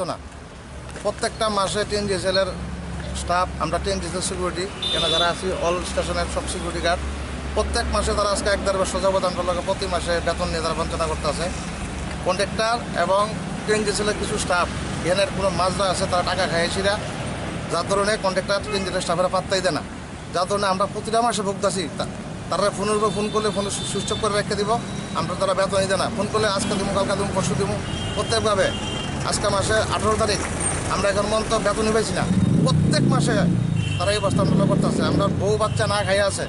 না। প্রত্যেকটা মাসে টেন ডিএসএলের স্টাফ আমরা টেন ডিএসএল সিকিউরিটি এখানে যারা আছি অল স্টেশনের সব সিকিউরিটি গার্ড প্রত্যেক মাসে তারা আজকে এক বছর যাবত আমরা প্রতি মাসে বেতন নিয়ে তারা বঞ্চনা করতেছে। কন্ট্রাক্টর এবং টেন ডিএসএলের কিছু স্টাফ এখানের কোনো মাজরা আছে, তারা টাকা খাইয়েছিরা যার ধরনের কন্ট্রাক্টর টেন ডিএসএল স্টাফেরা পাত্তাই দেয় না। যার ধরনের আমরা প্রতিটা মাসে ভুগতেছি তারা ফোনের উপর ফোন করলে ফোন সুইচ অফ করে রেখে দিব, আমরা তারা বেতনই দেয় না। ফোন করলে আজকে দিব কালকে দিব পরশু দিব প্রত্যেকভাবে। আজকে মাসে আঠারো তারিখ। আমরা এখন মন্ত বেতনই পাইছি না। প্রত্যেক মাসে তারা এই বস্তা আন্দোলন করতেছে। আমরা বউ বাচ্চা না খাইয়া আছে।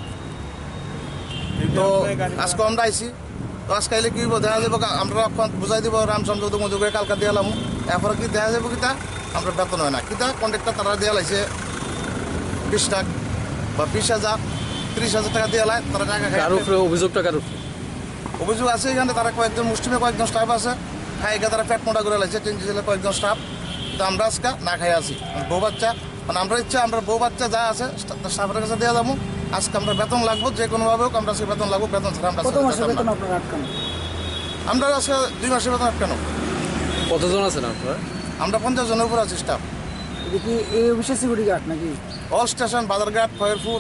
তো আজকে আমরা আইছি। তো আজকে আইলে কি দেখা যাব আমরা এখন বুঝাই দিব রামচন্দ্র মজু করে কালকা দিয়ে এলাম এরপরে কি দেখা যাব কিতা? আমরা বেতন হয় না। কিতা? কন্ট্রাক্টর তারা দিয়ে লাইছে। বিশ লাখ বা বিশ হাজার ত্রিশ হাজার টাকা দিয়ে লাই তারা টাকা অভিযোগটা অভিযোগ আছে এখানে। তারা কয়েকজন মুসলিমে কয়েকজন স্টাফ আছে। খাইকে তারা পেট মোটা করে লাগছে তিন জেলে কয়েকজন স্টাফ তো আমরা আজকে না খাই আছি। বউ বাচ্চা মানে আমরা ইচ্ছা আমরা বউ বাচ্চা যা আছে স্টাফের কাছে দেওয়া যাব। আজকে আমরা বেতন লাগবো যে কোনোভাবে হোক আমরা আজকে বেতন লাগবো বেতন ছাড়া আমরা আমরা আজকে দুই মাসের বেতন আটকানো। কতজন আছেন আপনারা? আমরা পঞ্চাশ জনের উপর আছি স্টাফ এই সিকিউরিটি গার্ড নাকি? অল স্টেশন বাজারঘাট ফয়েরপুর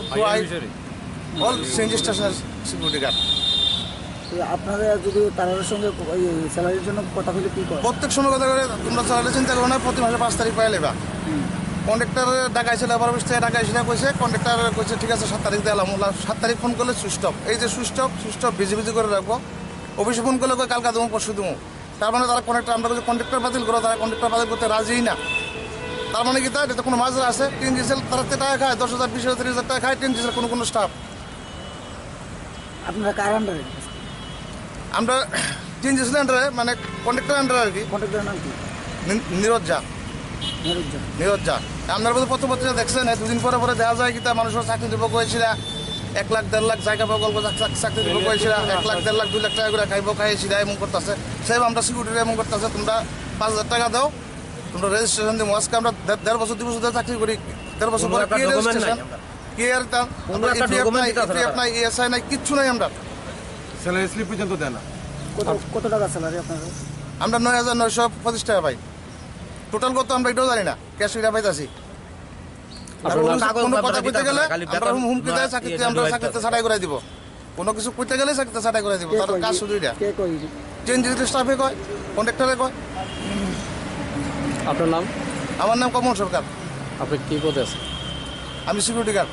অল সিএনজি স্টেশনের সিকিউরিটি গার্ড আপনারা যদি তাদের সঙ্গে স্যালারির জন্য কথা বলে কি করে প্রত্যেক সময় কথা করে তোমরা চালালে চিন্তা করো না প্রতি মাসে পাঁচ তারিখ পাই লেবা। কন্ডাক্টর ডাকাইছিল এবার অফিস থেকে ডাকাইছিল কইছে কন্ডাক্টর কইছে ঠিক আছে সাত তারিখ দিলাম সাত তারিখ ফোন করলে অফ এই যে সুইচ অফ বিজি বিজি করে রাখব। অফিসে ফোন করলে কই কালকা দেবো পরশু দেবো। তার মানে তারা কন্ডাক্টর আমরা যদি কন্ডাক্টর বাতিল করো তারা কন্ডাক্টর বাতিল করতে রাজিই না। তার মানে কি তাই এটা কোনো মাজরা আছে। তিন ডিজেল তারা তো টাকা খায় দশ হাজার বিশ হাজার তিরিশ হাজার টাকা খায় তিন ডিজেল কোনো কোনো স্টাফ আপনারা কার আন্ডারে আমরা তিন আন্ডারে মানে কন্ডাক্টর আন্ডারে আর কি। কন্ট্রাক্টরের নাম কি? নিরজ নিরঞ্জন আপনার বোধ পত্র পত্রিকা দেখছেন দুদিন পরে পরে দেখা যায় কি তা মানুষের চাকরি দিব কয়েছিল এক লাখ দেড় লাখ জায়গা চাক- চাক- চাকরি দিব কয়েছিল এক লাখ দেড় লাখ দুই লাখ টাকা করে খাইব খাইয়েছিল এমন করতেছে। সেই আমরা সিকিউরিটি এমন করতেছে। তোমরা পাঁচ হাজার টাকা দাও তোমরা রেজিস্ট্রেশন দিব আজকে আমরা দেড়- বছর দুই বছর ধরে চাকরি করি। দেড় বছর পরে কি রেজিস্ট্রেশন কি আর নাই ইএসআই নাই কিচ্ছু নাই আমরা। স্যালারি স্লিপ পর্যন্ত দেয় না। কত টাকা স্যালারি আপনাদের? আমরা নয় হাজার নয়শো পঁচিশ টাকা পাই। টোটাল কত আমরা এটাও জানি না। ক্যাশ উইটা পাইতাছি। কোনো কথা কইতে গেলে আমরা হুম- হুমকি দেয় চাকরিতে আমরা চাকরিতে ছাড়াই করে দিব। কোনো কিছু কইতে গেলে চাকরিতে ছাড়াই করে দিব। তার কাজ শুধু এটা। চেঞ্জ যদি স্টাফে কয় কন্ট্রাক্টরে কয়। আপনার নাম? আমার নাম কমল সরকার। আপনি কি পদে আছেন? আমি সিকিউরিটি গার্ড